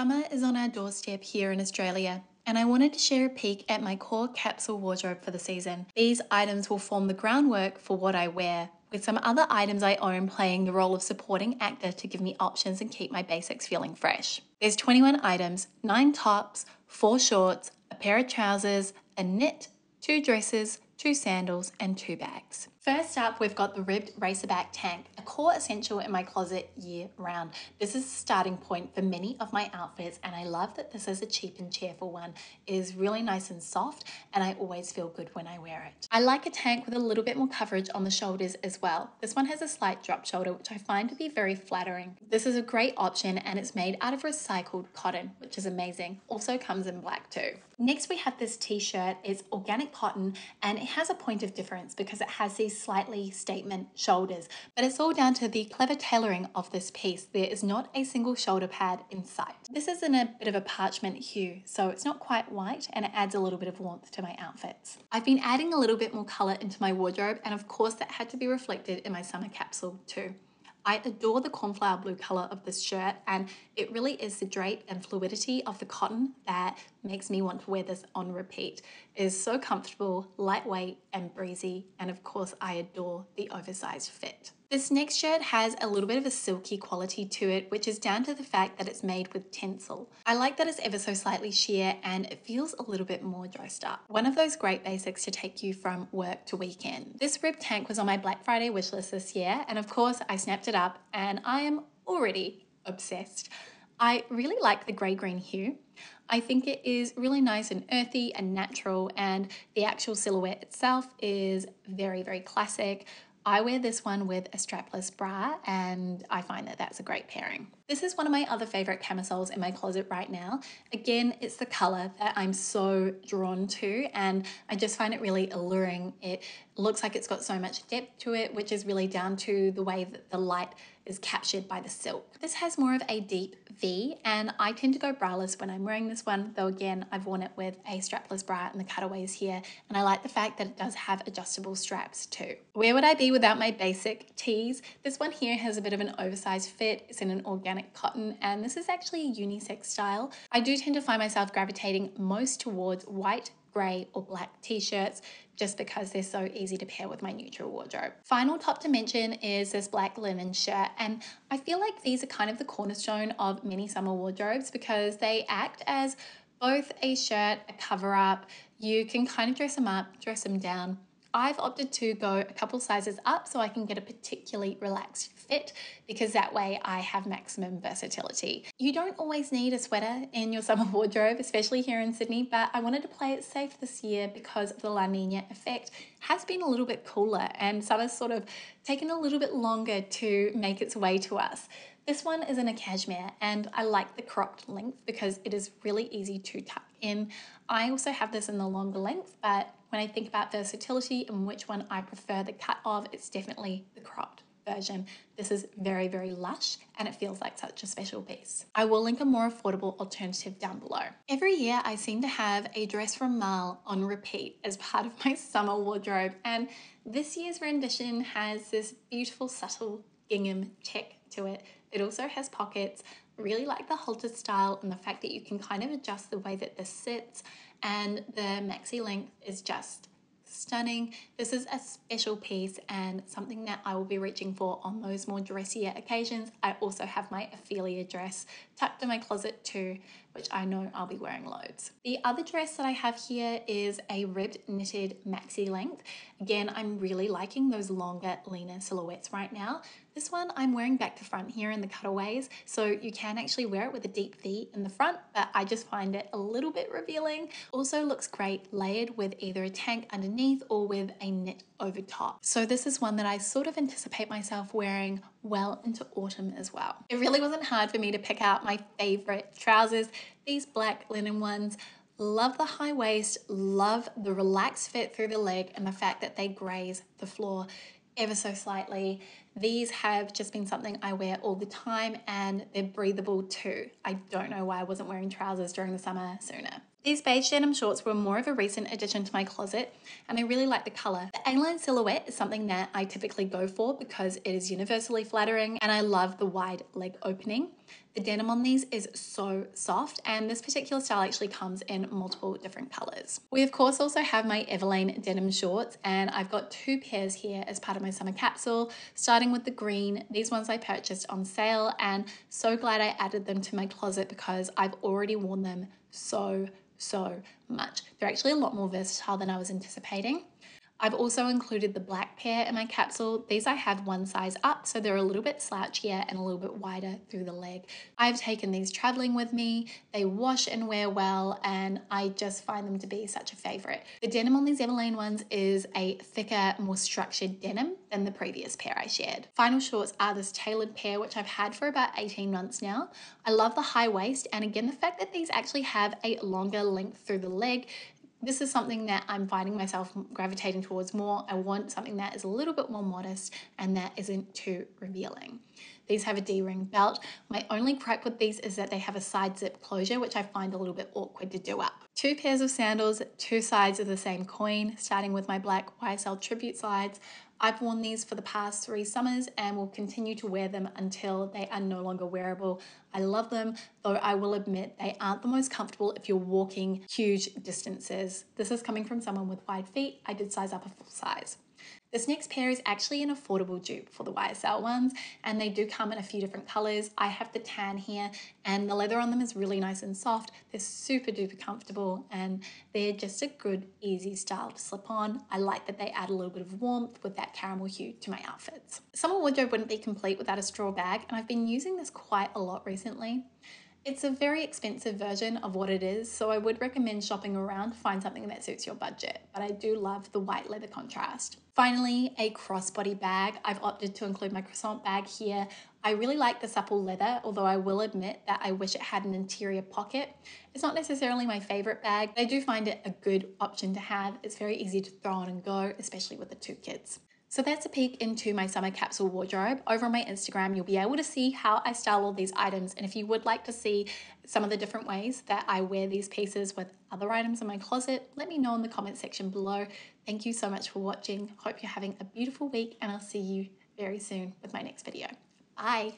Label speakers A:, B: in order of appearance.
A: Summer is on our doorstep here in Australia, and I wanted to share a peek at my core capsule wardrobe for the season. These items will form the groundwork for what I wear, with some other items I own playing the role of supporting actor to give me options and keep my basics feeling fresh. There's 21 items, 9 tops, 4 shorts, a pair of trousers, a knit, 2 dresses, 2 sandals, and 2 bags. First up, we've got the ribbed racerback tank, a core essential in my closet year round. This is a starting point for many of my outfits, and I love that this is a cheap and cheerful one. It is really nice and soft, and I always feel good when I wear it. I like a tank with a little bit more coverage on the shoulders as well. This one has a slight drop shoulder, which I find to be very flattering. This is a great option, and it's made out of recycled cotton, which is amazing. Also comes in black too. Next, we have this t-shirt. It's organic cotton, and it has a point of difference because it has these slightly statement shoulders, but it's all down to the clever tailoring of this piece. There is not a single shoulder pad in sight. This is in a bit of a parchment hue, so it's not quite white and it adds a little bit of warmth to my outfits. I've been adding a little bit more color into my wardrobe, and of course, that had to be reflected in my summer capsule too. I adore the cornflower blue color of this shirt and it really is the drape and fluidity of the cotton that makes me want to wear this on repeat. It is so comfortable, lightweight and breezy and of course I adore the oversized fit. This next shirt has a little bit of a silky quality to it, which is down to the fact that it's made with tencel. I like that it's ever so slightly sheer and it feels a little bit more dressed up. One of those great basics to take you from work to weekend. This rib tank was on my Black Friday wishlist this year, and of course, I snapped it up and I am already obsessed. I really like the grey green hue. I think it is really nice and earthy and natural, and the actual silhouette itself is very, very classic. I wear this one with a strapless bra and I find that that's a great pairing. This is one of my other favorite camisoles in my closet right now. Again, it's the color that I'm so drawn to and I just find it really alluring. It looks like it's got so much depth to it, which is really down to the way that the light is captured by the silk. This has more of a deep V and I tend to go braless when I'm wearing this one, though again, I've worn it with a strapless bra and the cutaways here, and I like the fact that it does have adjustable straps too. Where would I be without my basic tees? This one here has a bit of an oversized fit, it's in an organic cotton, and this is actually a unisex style. I do tend to find myself gravitating most towards white, grey or black t-shirts just because they're so easy to pair with my neutral wardrobe. Final top to mention is this black linen shirt and I feel like these are kind of the cornerstone of many summer wardrobes because they act as both a shirt, a cover up, you can kind of dress them up, dress them down, I've opted to go a couple sizes up so I can get a particularly relaxed fit because that way I have maximum versatility. You don't always need a sweater in your summer wardrobe, especially here in Sydney, but I wanted to play it safe this year because the La Nina effect has been a little bit cooler and summer's sort of taken a little bit longer to make its way to us. This one is in a cashmere and I like the cropped length because it is really easy to tuck in. I also have this in the longer length, but when I think about versatility and which one I prefer the cut of, it's definitely the cropped version. This is very, very lush and it feels like such a special piece. I will link a more affordable alternative down below. Every year I seem to have a dress from Marl on repeat as part of my summer wardrobe and this year's rendition has this beautiful subtle gingham check to it. It also has pockets. Really like the halter style and the fact that you can kind of adjust the way that this sits and the maxi length is just stunning. This is a special piece and something that I will be reaching for on those more dressier occasions. I also have my Ophelia dress tucked in my closet too, which I know I'll be wearing loads. The other dress that I have here is a ribbed knitted maxi length. Again, I'm really liking those longer, leaner silhouettes right now. This one I'm wearing back to front here in the cutaways, so you can actually wear it with a deep V in the front, but I just find it a little bit revealing. Also looks great layered with either a tank underneath or with a knit over top. So this is one that I sort of anticipate myself wearing well into autumn as well. It really wasn't hard for me to pick out my favorite trousers, these black linen ones. Love the high waist, love the relaxed fit through the leg and the fact that they graze the floor ever so slightly. These have just been something I wear all the time and they're breathable too. I don't know why I wasn't wearing trousers during the summer sooner. These beige denim shorts were more of a recent addition to my closet and I really like the colour. The A-line silhouette is something that I typically go for because it is universally flattering and I love the wide leg opening. The denim on these is so soft and this particular style actually comes in multiple different colors. We of course also have my Everlane denim shorts and I've got two pairs here as part of my summer capsule, starting with the green. These ones I purchased on sale and so glad I added them to my closet because I've already worn them so, so much. They're actually a lot more versatile than I was anticipating. I've also included the black pair in my capsule. These I have one size up, so they're a little bit slouchier and a little bit wider through the leg. I've taken these traveling with me. They wash and wear well, and I just find them to be such a favorite. The denim on these Everlane ones is a thicker, more structured denim than the previous pair I shared. Final shorts are this tailored pair, which I've had for about 18 months now. I love the high waist, and again, the fact that these actually have a longer length through the leg this is something that I'm finding myself gravitating towards more. I want something that is a little bit more modest and that isn't too revealing. These have a D-ring belt. My only gripe with these is that they have a side zip closure, which I find a little bit awkward to do up. Two pairs of sandals, two sides of the same coin, starting with my black YSL tribute slides. I've worn these for the past three summers and will continue to wear them until they are no longer wearable. I love them, though I will admit they aren't the most comfortable if you're walking huge distances. This is coming from someone with wide feet. I did size up a full size. This next pair is actually an affordable dupe for the YSL ones and they do come in a few different colors. I have the tan here and the leather on them is really nice and soft. They're super duper comfortable and they're just a good easy style to slip on. I like that they add a little bit of warmth with that caramel hue to my outfits. Summer wardrobe wouldn't be complete without a straw bag and I've been using this quite a lot recently. It's a very expensive version of what it is, so I would recommend shopping around to find something that suits your budget, but I do love the white leather contrast. Finally, a crossbody bag. I've opted to include my croissant bag here. I really like the supple leather, although I will admit that I wish it had an interior pocket. It's not necessarily my favorite bag, but I do find it a good option to have. It's very easy to throw on and go, especially with the two kids. So that's a peek into my summer capsule wardrobe. Over on my Instagram, you'll be able to see how I style all these items. And if you would like to see some of the different ways that I wear these pieces with other items in my closet, let me know in the comment section below. Thank you so much for watching. Hope you're having a beautiful week and I'll see you very soon with my next video. Bye.